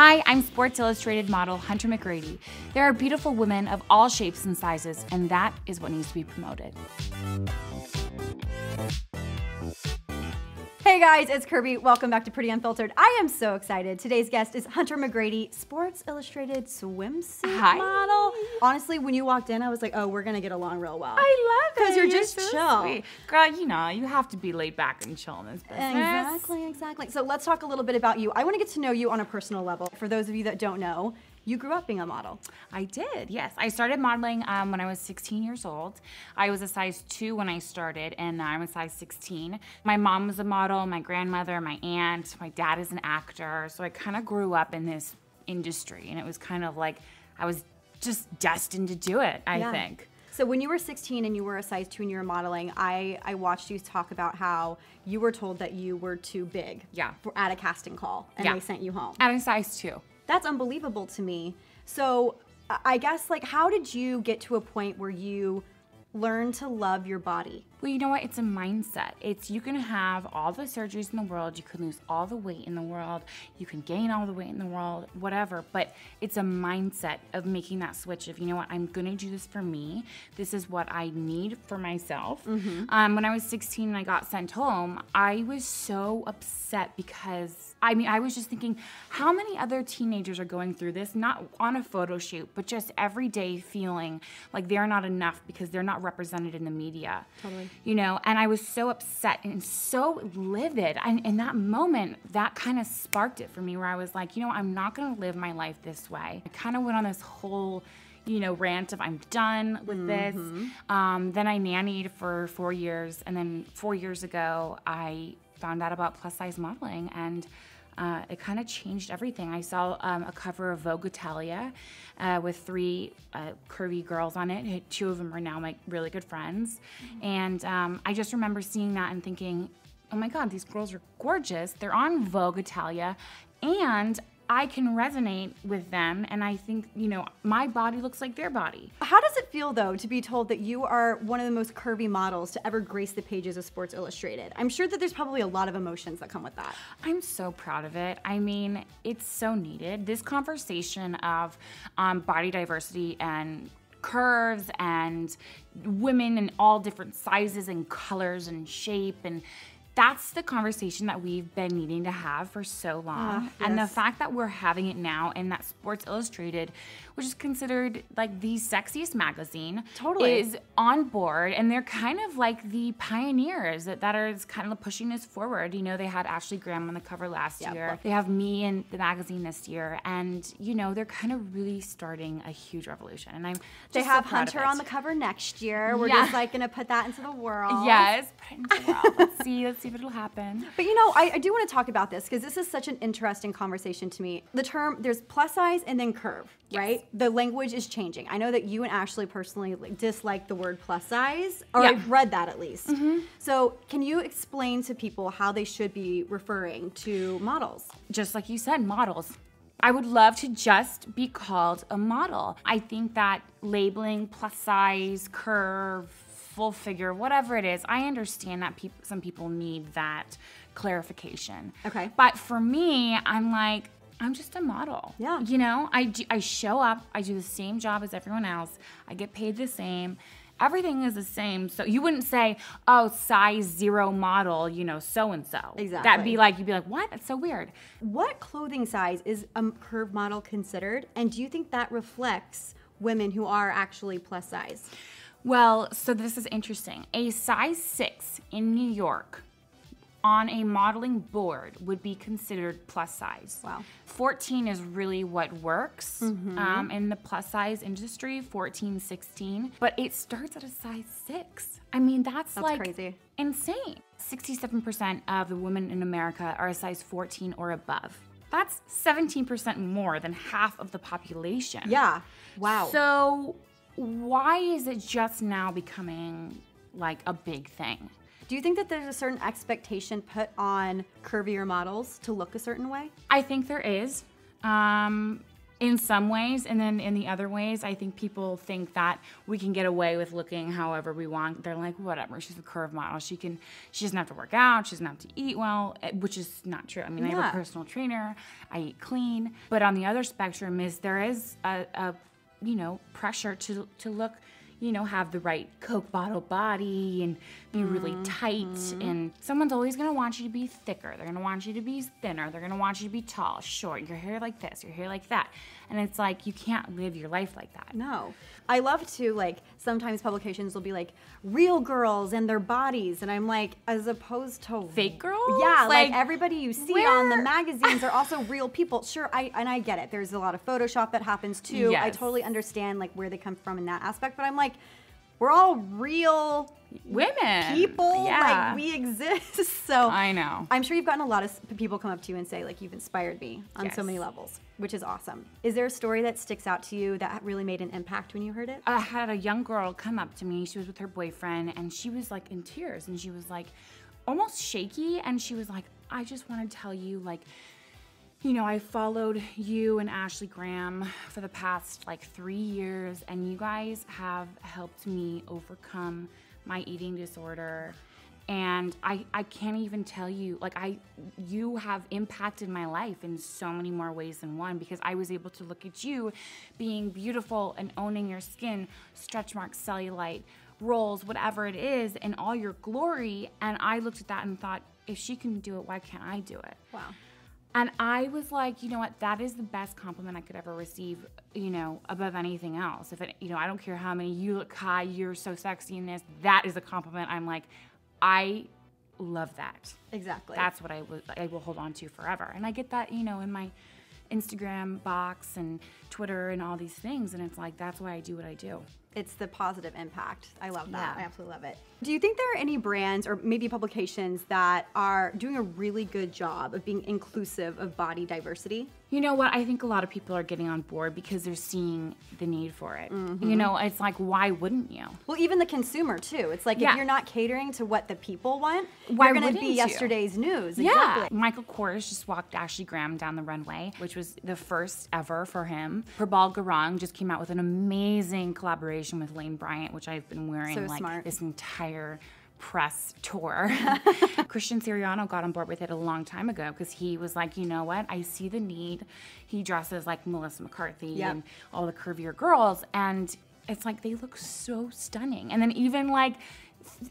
Hi, I'm Sports Illustrated model Hunter McGrady. There are beautiful women of all shapes and sizes, and that is what needs to be promoted. Hey guys, it's Kirbie. Welcome back to Pretty Unfiltered. I am so excited. Today's guest is Hunter McGrady, Sports Illustrated swimsuit Hi. model. Honestly, when you walked in, I was like, oh, we're gonna get along real well. I love it. Because you're just so chill. sweet. Girl, you know, you have to be laid back and chill in this business. Exactly, exactly. So let's talk a little bit about you. I want to get to know you on a personal level. For those of you that don't know, you grew up being a model. I did, yes. I started modeling um, when I was 16 years old. I was a size 2 when I started, and now I'm a size 16. My mom was a model, my grandmother, my aunt, my dad is an actor. So I kind of grew up in this industry, and it was kind of like I was just destined to do it, I Yeah. think. So when you were 16 and you were a size 2 and you were modeling, I, I watched you talk about how you were told that you were too big Yeah. for, at a casting call and Yeah. they sent you home. At a size 2. That's unbelievable to me. So I- guess like how did you get to a point where you learn to love your body? Well, you know what? It's a mindset. It's you can have all the surgeries in the world, you can lose all the weight in the world, you can gain all the weight in the world, whatever. But it's a mindset of making that switch of, you know what, I'm gonna do this for me. This is what I need for myself. Um, when I was 16 and I got sent home, I was so upset because I mean, I was just thinking, how many other teenagers are going through this, not on a photo shoot, but just every day feeling like they're not enough because they're not represented in the media. Totally. You know, and I was so upset and so livid. And in that moment, that kind of sparked it for me where I was like, you know, I'm not going to live my life this way. I kind of went on this whole, you know, rant of I'm done with this. Um, then I nannied for four years. And then four years ago, I found out about plus size modeling and uh, it kind of changed everything. I saw um, a cover of Vogue Italia uh, with three uh, curvy girls on it. Two of them are now my really good friends. And um, I just remember seeing that and thinking, oh my God, these girls are gorgeous. They're on Vogue Italia. And I can resonate with them. And I think, you know, my body looks like their body. How does it feel though to be told that you are one of the most curvy models to ever grace the pages of Sports Illustrated? I'm sure that there's probably a lot of emotions that come with that. I'm so proud of it. I mean, it's so needed. This conversation of um, body diversity and curves and women in all different sizes and colors and shape and that's the conversation that we've been needing to have for so long. Ah, And the fact that we're having it now and that Sports Illustrated, which is considered like the sexiest magazine, Totally. is on board and they're kind of like the pioneers that, that are kind of pushing us forward. You know, they had Ashley Graham on the cover last Yeah, year. They have me in the magazine this year. And, you know, they're kind of really starting a huge revolution. And I'm just They so have of Hunter on the cover next year. We're Yeah. just like gonna put that into the world. Yes, put it into the world. Let's see, let's see if it'll happen. But you know, I, I do want to talk about this because this is such an interesting conversation to me. The term there's plus size and then curve, right? The language is changing. I know that you and Ashley personally like, dislike the word plus size, or Yeah. I've read that at least. Mm-hmm. So, can you explain to people how they should be referring to models? just like you said, models. I would love to just be called a model. I think that labeling plus size, curve, full figure, whatever it is, I understand that peop- some people need that clarification. Okay. But for me, I'm like, I'm just a model. Yeah. You know, I, do, I show up, I do the same job as everyone else, I get paid the same. Everything is the same. So you wouldn't say, oh, size zero model, you know, so and so. Exactly. That'd be like, you'd be like, what? That's so weird. What clothing size is a curve model considered? And do you think that reflects women who are actually plus size? Well, so this is interesting. A size six in New York on a modeling board would be considered plus size. Wow. 14 is really what works um, in the plus size industry, 14, 16. But it starts at a size six. I mean, that's, That's like crazy. insane. 67% of the women in America are a size 14 or above. That's 17% more than half of the population. Yeah. Wow. So why is it just now becoming like a big thing? Do you think that there's a certain expectation put on curvier models to look a certain way? I think there is. Um, in some ways and then in the other ways i think people think that we can get away with looking however we want they're like whatever she's a curve model she can she doesn't have to work out she doesn't have to eat well eh, which is not true i mean i have a personal trainer i eat clean but on the other spectrum is there is a, a you know pressure to to look you know have the right coke bottle body and be really mm-hmm. tight mm-hmm. and someone's always going to want you to be thicker they're going to want you to be thinner they're going to want you to be tall short your hair like this your hair like that and it's like you can't live your life like that No. I love to like sometimes publications will be like real girls and their bodies and I'm like as opposed to Fake girls? Yeah, like, Like, everybody you see on the magazines are also real people. Sure, I and I get it. There's a lot of photoshop that happens too. I totally understand like where they come from in that aspect, but I'm like we're all real women people yeah like we exist. So i know I'm sure you've gotten a lot of people come up to you and say like you've inspired me on so many levels, which is awesome. Is there a story that sticks out to you that really made an impact when you heard it? I had a young girl come up to me. She was with her boyfriend and she was like in tears and she was like almost shaky and she was like, I just want to tell you, like, you know, I followed you and Ashley Graham for the past like three years, and you guys have helped me overcome my eating disorder. And I, I can't even tell you, like, I, you have impacted my life in so many more ways than one because I was able to look at you being beautiful and owning your skin, stretch marks, cellulite, rolls, whatever it is, in all your glory. And I looked at that and thought, if she can do it, why can't I do it? Wow. And I was like, you know what? That is the best compliment I could ever receive, you know, above anything else. If it, you know, I don't care how many you look high, you're so sexy in this. That is a compliment. I'm like, I love that. Exactly. That's what I will I will hold on to forever. And I get that, you know, in my Instagram box and Twitter and all these things. And it's like that's why I do what I do. It's the positive impact. I love that. Yeah. I absolutely love it. Do you think there are any brands or maybe publications that are doing a really good job of being inclusive of body diversity? You know what? I think a lot of people are getting on board because they're seeing the need for it. Mm-hmm. You know, it's like, why wouldn't you? Well, even the consumer too. It's like Yeah. if you're not catering to what the people want, Why you're going to wouldn't be you? yesterday's news. Yeah. Exactly. Michael Kors just walked Ashley Graham down the runway, which was the first ever for him. Prabal Gurung just came out with an amazing collaboration with Lane Bryant, which I've been wearing So like smart. this entire press tour. Christian Siriano got on board with it a long time ago because he was like, you know what? I see the need. He dresses like Melissa McCarthy Yep. and all the curvier girls. And it's like they look so stunning. And then even like,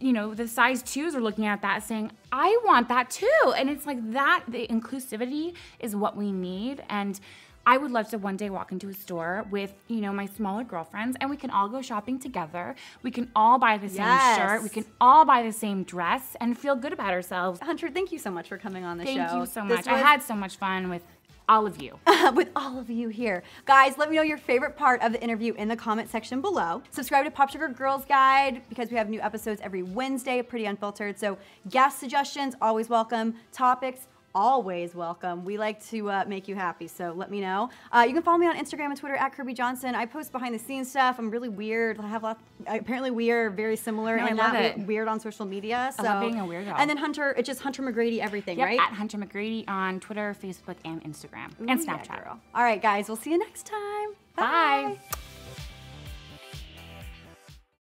you know, the size twos are looking at that saying, I want that too. And it's like that, the inclusivity is what we need. And I would love to one day walk into a store with, you know, my smaller girlfriends and we can all go shopping together. We can all buy the same Yes. shirt. We can all buy the same dress and feel good about ourselves. Hunter, thank you so much for coming on the Thank show. you so much. I had so much fun with all of you. with all of you here. Guys, let me know your favorite part of the interview in the comment section below. Subscribe to POPSUGAR Girls Guide because we have new episodes every Wednesday, pretty unfiltered. So, guest suggestions, always welcome. Topics, always welcome. We like to uh, make you happy, so let me know. Uh, you can follow me on Instagram and Twitter at Kirbie Johnson. I post behind the scenes stuff. I'm really weird. I have lots. Apparently, we are very similar No, I love that it. weird on social media. So, love being a weirdo. And then Hunter, it's just Hunter McGrady everything, Yep, right? at Hunter McGrady on Twitter, Facebook, and Instagram, and Ooh, yeah, Snapchat. girl. All right, guys, we'll see you next time. Bye. Bye.